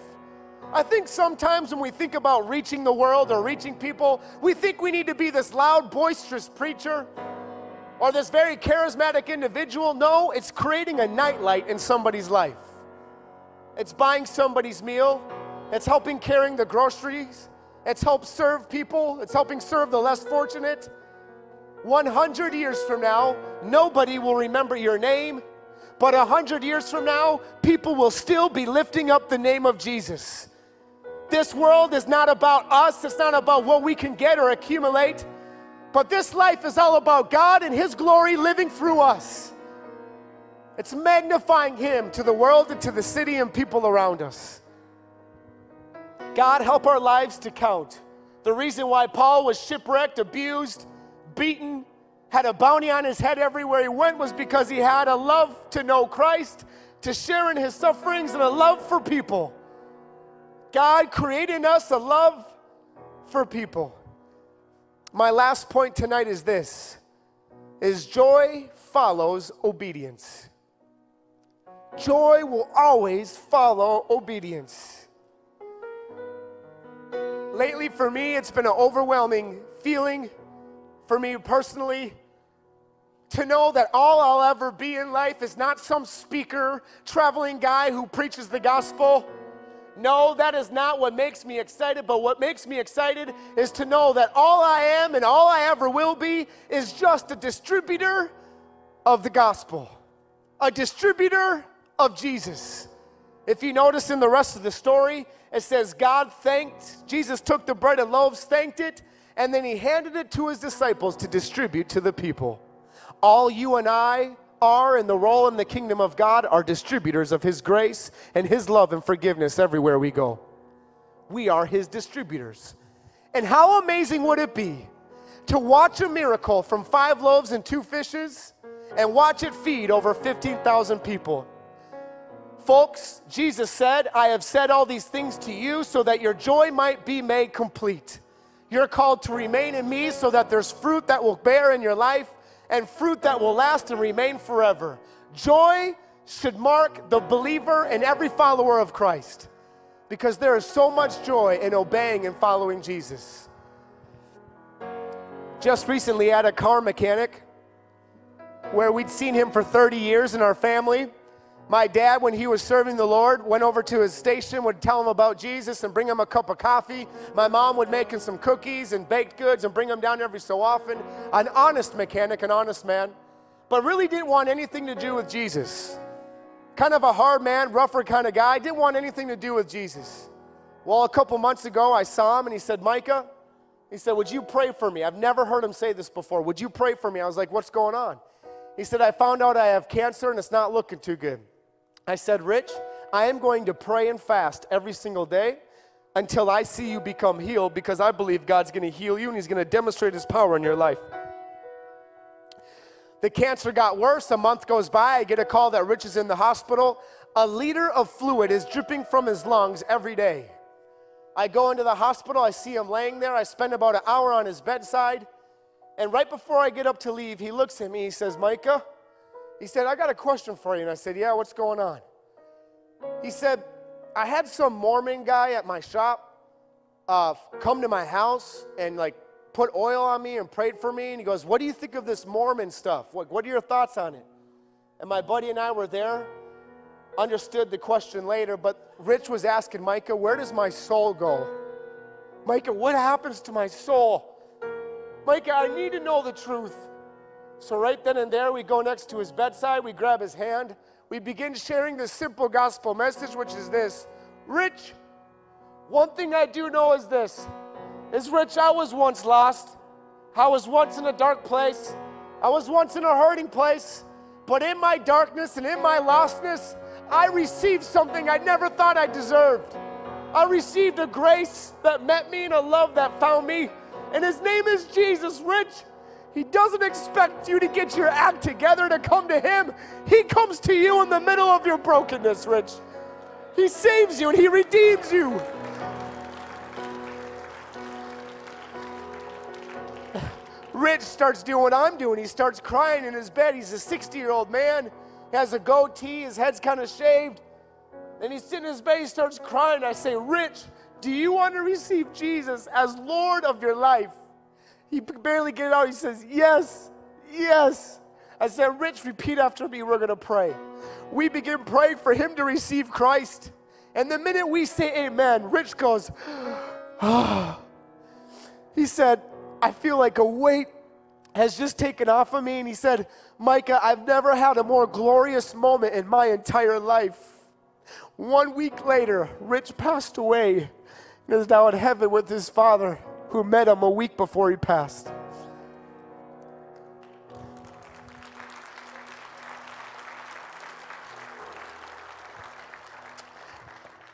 I think sometimes when we think about reaching the world or reaching people, we think we need to be this loud, boisterous preacher or this very charismatic individual. No, it's creating a nightlight in somebody's life. It's buying somebody's meal, it's helping carrying the groceries, it's helped serve people, it's helping serve the less fortunate. 100 years from now, nobody will remember your name, but 100 years from now, people will still be lifting up the name of Jesus. This world is not about us, it's not about what we can get or accumulate, but this life is all about God and His glory living through us. It's magnifying Him to the world and to the city and people around us. God, help our lives to count. The reason why Paul was shipwrecked, abused, beaten, had a bounty on his head everywhere he went was because he had a love to know Christ, to share in his sufferings, and a love for people. God created us a love for people. My last point tonight is this is joy follows obedience. Joy will always follow obedience. Lately, for me, it's been an overwhelming feeling for me personally to know that all I'll ever be in life is not some speaker, traveling guy who preaches the gospel. No, that is not what makes me excited, but what makes me excited is to know that all I am and all I ever will be is just a distributor of the gospel, a distributor of Jesus. If you notice in the rest of the story, it says God thanked, Jesus took the bread and loaves, thanked it, and then he handed it to his disciples to distribute to the people. All you and I are in the role in the kingdom of God are distributors of his grace and his love and forgiveness everywhere we go. We are his distributors. And how amazing would it be to watch a miracle from five loaves and two fishes and watch it feed over 15,000 people? Folks, Jesus said, I have said all these things to you so that your joy might be made complete. You're called to remain in me so that there's fruit that will bear in your life and fruit that will last and remain forever. Joy should mark the believer and every follower of Christ because there is so much joy in obeying and following Jesus. Just recently, at a car mechanic where we'd seen him for 30 years in our family my dad, when he was serving the Lord, went over to his station, would tell him about Jesus and bring him a cup of coffee. My mom would make him some cookies and baked goods and bring him down every so often. An honest mechanic, an honest man. but really didn't want anything to do with Jesus. Kind of a hard man, rougher kind of guy, didn't want anything to do with Jesus. Well, a couple months ago, I saw him and he said, Micah, he said, Would you pray for me? I've never heard him say this before. Would you pray for me? I was like, What's going on? He said, I found out I have cancer and it's not looking too good. I said, Rich, I am going to pray and fast every single day until I see you become healed because I believe God's going to heal you and He's going to demonstrate His power in your life. The cancer got worse. A month goes by. I get a call that Rich is in the hospital. A liter of fluid is dripping from his lungs every day. I go into the hospital. I see him laying there. I spend about an hour on his bedside. And right before I get up to leave, he looks at me. He says, Micah, he said, I got a question for you. And I said, Yeah, what's going on? He said, I had some Mormon guy at my shop uh, come to my house and like put oil on me and prayed for me. And he goes, What do you think of this Mormon stuff? What, what are your thoughts on it? And my buddy and I were there, understood the question later, but Rich was asking Micah, Where does my soul go? Micah, what happens to my soul? Micah, I need to know the truth. So, right then and there, we go next to his bedside, we grab his hand, we begin sharing the simple gospel message, which is this Rich, one thing I do know is this is Rich, I was once lost. I was once in a dark place. I was once in a hurting place. But in my darkness and in my lostness, I received something I never thought I deserved. I received a grace that met me and a love that found me. And his name is Jesus, Rich. He doesn't expect you to get your act together to come to Him. He comes to you in the middle of your brokenness, Rich. He saves you and He redeems you. Rich starts doing what I'm doing. He starts crying in his bed. He's a 60 year old man. He has a goatee. His head's kind of shaved. And he's sitting in his bed. He starts crying. I say, Rich, do you want to receive Jesus as Lord of your life? He barely get it out. He says, Yes, yes. I said, Rich, repeat after me. We're going to pray. We begin praying for him to receive Christ. And the minute we say amen, Rich goes, ah. He said, I feel like a weight has just taken off of me. And he said, Micah, I've never had a more glorious moment in my entire life. One week later, Rich passed away and is now in heaven with his father who met him a week before he passed.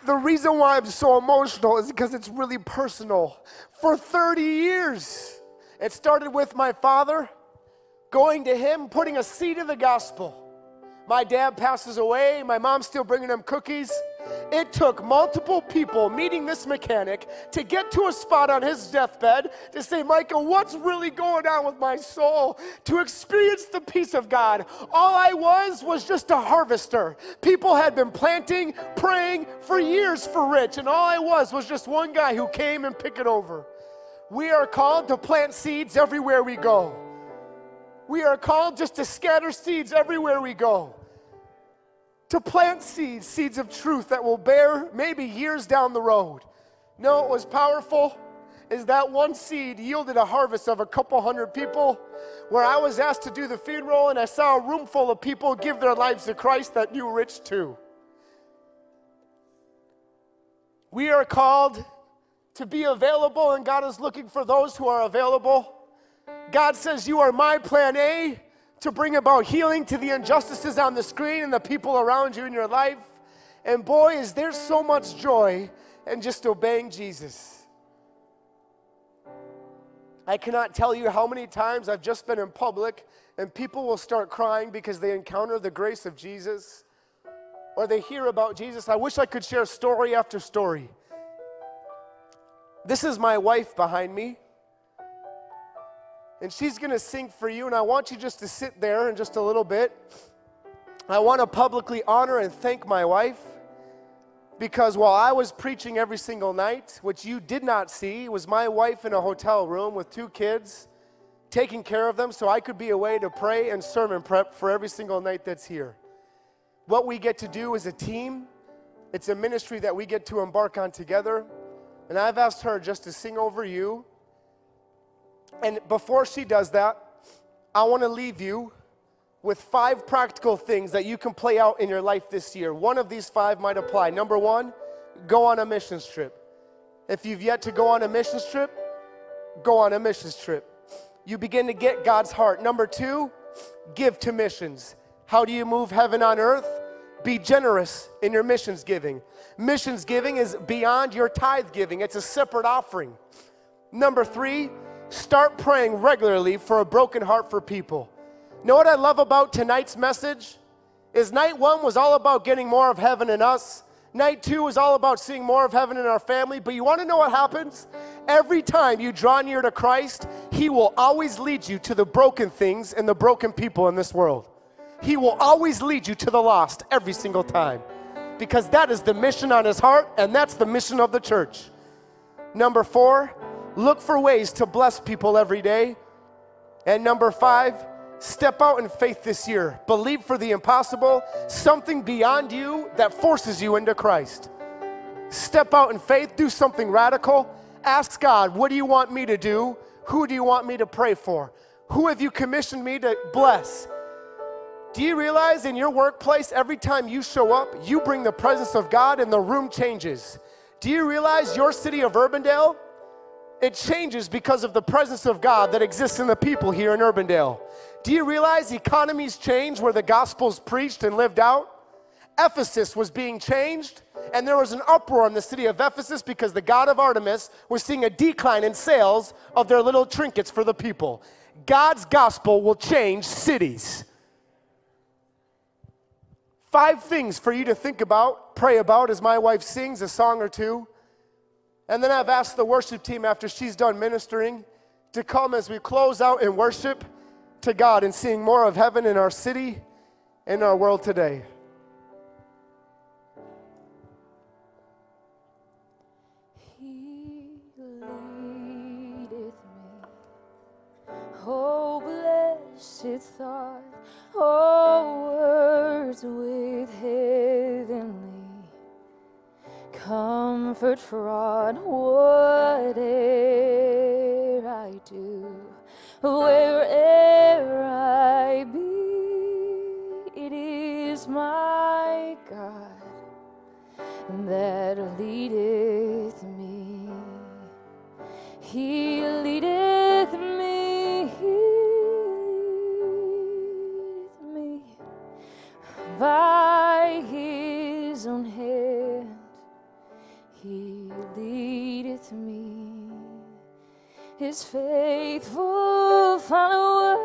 The reason why I'm so emotional is because it's really personal. For 30 years, it started with my father going to him, putting a seed of the gospel. My dad passes away, my mom's still bringing him cookies. It took multiple people meeting this mechanic to get to a spot on his deathbed to say, Micah, what's really going on with my soul? To experience the peace of God. All I was was just a harvester. People had been planting, praying for years for Rich, and all I was was just one guy who came and picked it over. We are called to plant seeds everywhere we go. We are called just to scatter seeds everywhere we go to plant seeds, seeds of truth that will bear maybe years down the road. No, it was powerful is that one seed yielded a harvest of a couple hundred people where I was asked to do the funeral and I saw a room full of people give their lives to Christ that knew Rich too. We are called to be available and God is looking for those who are available. God says, You are my plan A to bring about healing to the injustices on the screen and the people around you in your life. And boy, is there so much joy in just obeying Jesus. I cannot tell you how many times I've just been in public and people will start crying because they encounter the grace of Jesus or they hear about Jesus. I wish I could share story after story. This is my wife behind me and she's going to sing for you. And I want you just to sit there in just a little bit. I want to publicly honor and thank my wife because while I was preaching every single night, which you did not see, was my wife in a hotel room with two kids, taking care of them so I could be away to pray and sermon prep for every single night that's here. What we get to do as a team, it's a ministry that we get to embark on together. And I've asked her just to sing over you and before she does that, I want to leave you with five practical things that you can play out in your life this year. One of these five might apply. Number one, go on a missions trip. If you've yet to go on a missions trip, go on a missions trip. You begin to get God's heart. Number two, give to missions. How do you move heaven on earth? Be generous in your missions giving. Missions giving is beyond your tithe giving, it's a separate offering. Number three, start praying regularly for a broken heart for people. Know what I love about tonight's message? Is night one was all about getting more of heaven in us. Night two was all about seeing more of heaven in our family. But you want to know what happens? Every time you draw near to Christ, He will always lead you to the broken things and the broken people in this world. He will always lead you to the lost every single time because that is the mission on His heart and that's the mission of the church. Number four, look for ways to bless people every day. And number five, Step out in faith this year. Believe for the impossible, something beyond you that forces you into Christ. Step out in faith, do something radical. Ask God, what do you want me to do? Who do you want me to pray for? Who have you commissioned me to bless? Do you realize in your workplace, every time you show up, you bring the presence of God and the room changes? Do you realize your city of Urbandale? It changes because of the presence of God that exists in the people here in Urbandale. Do you realize economies change where the gospel's preached and lived out? Ephesus was being changed, and there was an uproar in the city of Ephesus because the god of Artemis was seeing a decline in sales of their little trinkets for the people. God's gospel will change cities. Five things for you to think about, pray about as my wife sings a song or two. And then I've asked the worship team after she's done ministering to come as we close out in worship to God and seeing more of heaven in our city and our world today. He leadeth me. Oh, blessed thought, oh, words with heavenly comfort fraud, whate'er I do wherever I be, it is my God that leadeth me. He leadeth me, He leadeth me by His own hand. He leadeth me. His faithful follower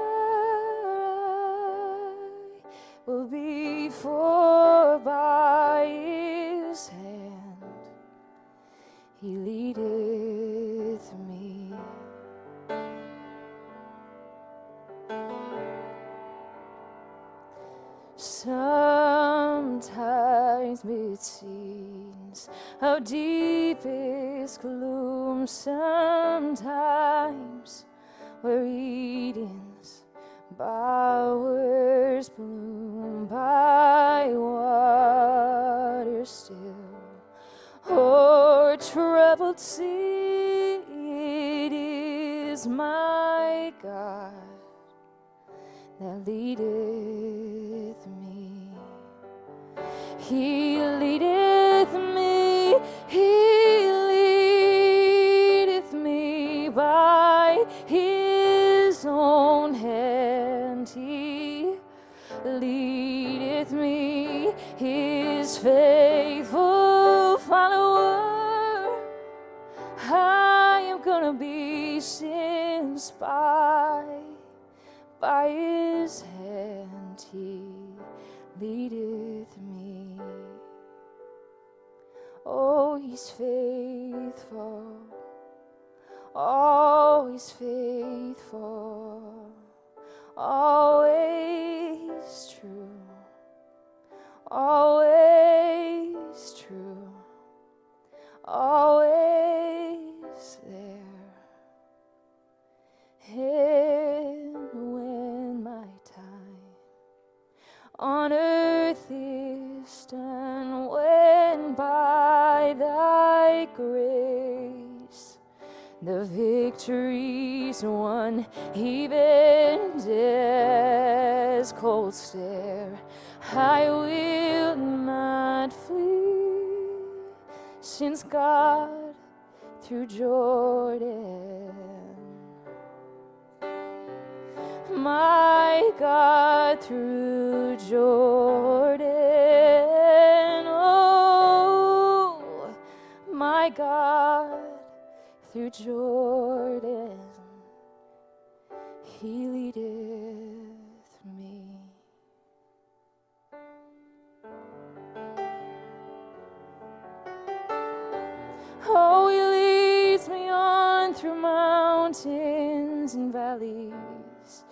I will be for by his hand. He leadeth me. Sometimes it seems how deep is gloom sometimes where Eden's bowers bloom by water still. Or troubled sea it is my God that leadeth me. He leadeth his own hand. He leadeth me, his faithful follower. I am gonna be since by, by his hand. He leadeth me. Oh, he's faithful, always faithful, always true, always true, always there. And when my time on earth is done when by thy grace the victory's won, even death's cold stare. I will not flee, since God through Jordan, my God through Jordan, oh, my God through Jordan, he leadeth me. Oh, he leads me on through mountains and valleys,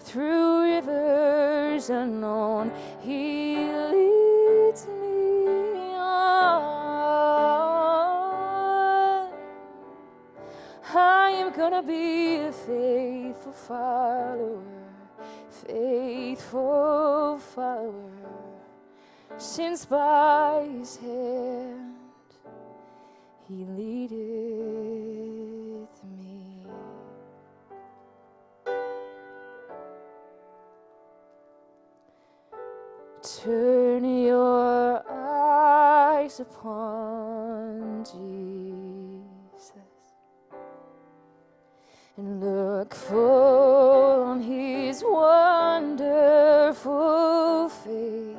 through rivers unknown. He I am gonna be a faithful follower, faithful follower, since by his hand he leadeth me. Turn your eyes upon Jesus and look full on his wonderful face.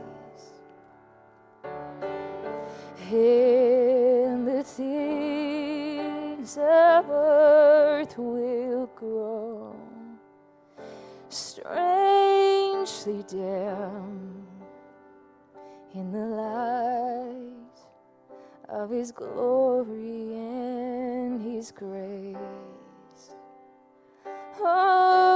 And the things of earth will grow strangely dim in the light of his glory and his grace. Oh,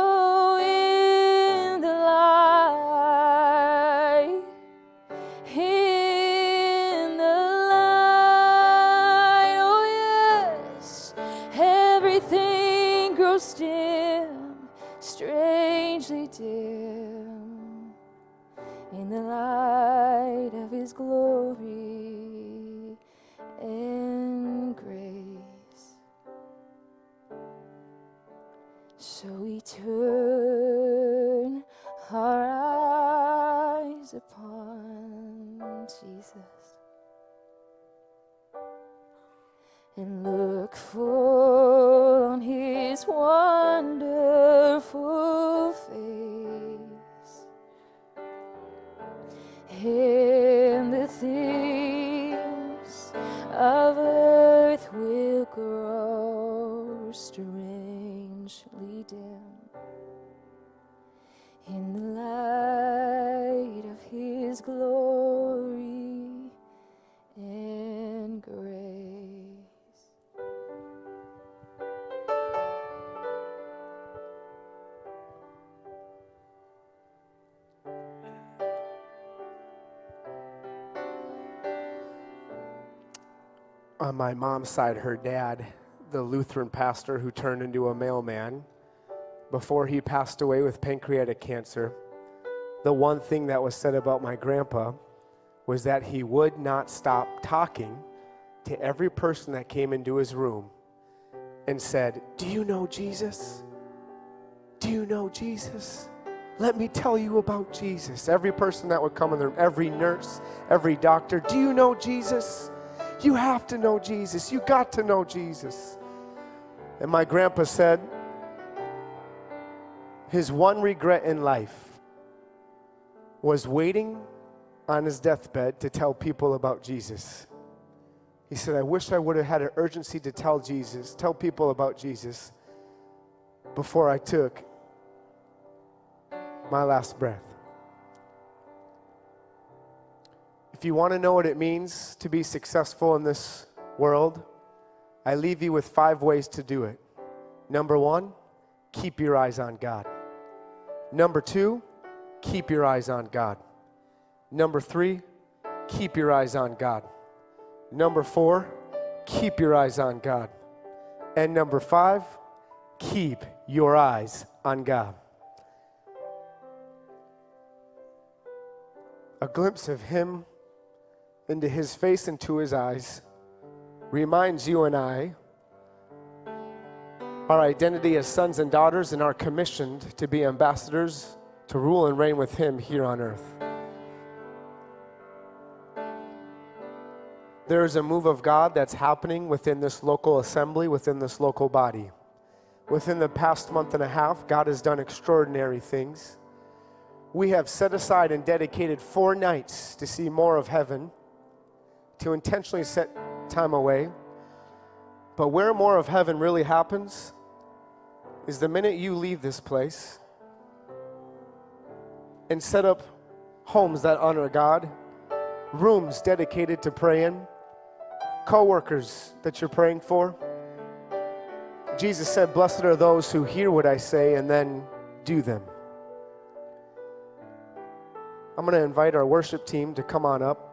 grow strangely dim in the light of his glory On my mom's side, her dad, the Lutheran pastor who turned into a mailman, before he passed away with pancreatic cancer, the one thing that was said about my grandpa was that he would not stop talking to every person that came into his room and said, Do you know Jesus? Do you know Jesus? Let me tell you about Jesus. Every person that would come in the room, every nurse, every doctor, do you know Jesus? You have to know Jesus. You got to know Jesus. And my grandpa said, his one regret in life was waiting on his deathbed to tell people about Jesus. He said, I wish I would have had an urgency to tell Jesus, tell people about Jesus before I took my last breath. If you want to know what it means to be successful in this world, I leave you with five ways to do it. Number one, keep your eyes on God. Number two, keep your eyes on God. Number three, keep your eyes on God. Number four, keep your eyes on God. And number five, keep your eyes on God. A glimpse of Him into His face and to His eyes reminds you and I our identity as sons and daughters and are commissioned to be ambassadors to rule and reign with Him here on earth. There is a move of God that's happening within this local assembly, within this local body. Within the past month and a half, God has done extraordinary things. We have set aside and dedicated four nights to see more of heaven, to intentionally set time away. But where more of heaven really happens is the minute you leave this place and set up homes that honor God, rooms dedicated to praying, coworkers that you're praying for. Jesus said, Blessed are those who hear what I say and then do them. I'm going to invite our worship team to come on up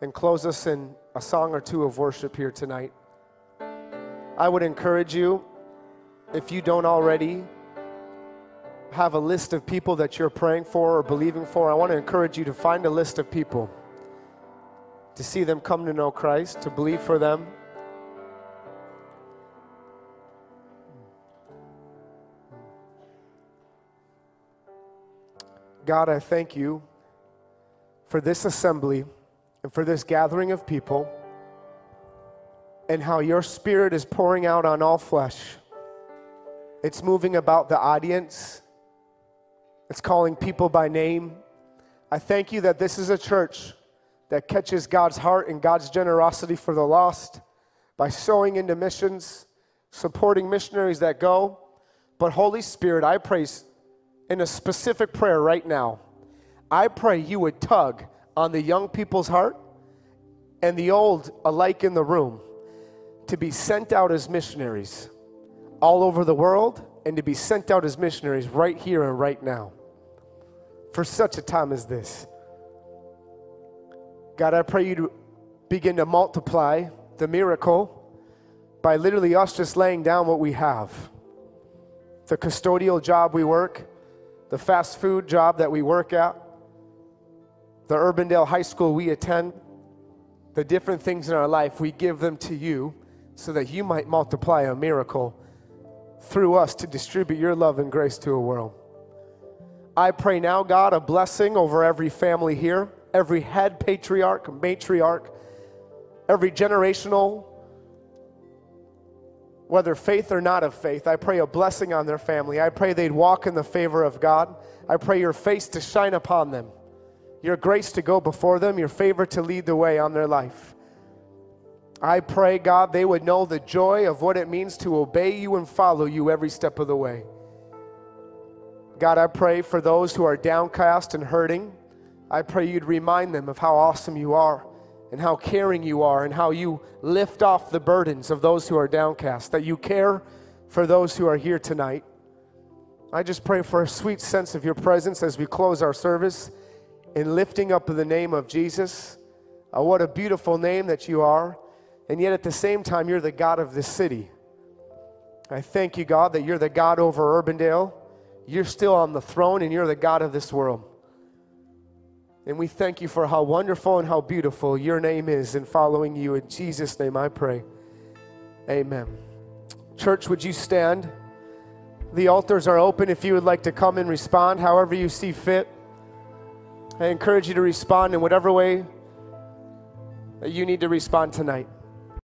and close us in a song or two of worship here tonight. I would encourage you, if you don't already have a list of people that you're praying for or believing for, I want to encourage you to find a list of people to see them come to know Christ, to believe for them. God, I thank you for this assembly and for this gathering of people and how your spirit is pouring out on all flesh. It's moving about the audience, it's calling people by name. I thank you that this is a church that catches God's heart and God's generosity for the lost by sowing into missions, supporting missionaries that go. But Holy Spirit, I pray in a specific prayer right now. I pray you would tug on the young people's heart and the old alike in the room to be sent out as missionaries all over the world and to be sent out as missionaries right here and right now for such a time as this. God, I pray you to begin to multiply the miracle by literally us just laying down what we have. The custodial job we work, the fast food job that we work at, the Urbandale High School we attend, the different things in our life, we give them to you so that you might multiply a miracle through us to distribute your love and grace to a world. I pray now, God, a blessing over every family here every head patriarch, matriarch, every generational, whether faith or not of faith, I pray a blessing on their family. I pray they'd walk in the favor of God. I pray your face to shine upon them, your grace to go before them, your favor to lead the way on their life. I pray, God, they would know the joy of what it means to obey you and follow you every step of the way. God, I pray for those who are downcast and hurting. I pray you'd remind them of how awesome you are and how caring you are and how you lift off the burdens of those who are downcast, that you care for those who are here tonight. I just pray for a sweet sense of your presence as we close our service in lifting up the name of Jesus. Oh, what a beautiful name that you are. And yet at the same time, you're the God of this city. I thank you, God, that you're the God over Urbandale. You're still on the throne and you're the God of this world. And we thank you for how wonderful and how beautiful your name is in following you. In Jesus' name I pray. Amen. Church, would you stand? The altars are open if you would like to come and respond however you see fit. I encourage you to respond in whatever way that you need to respond tonight.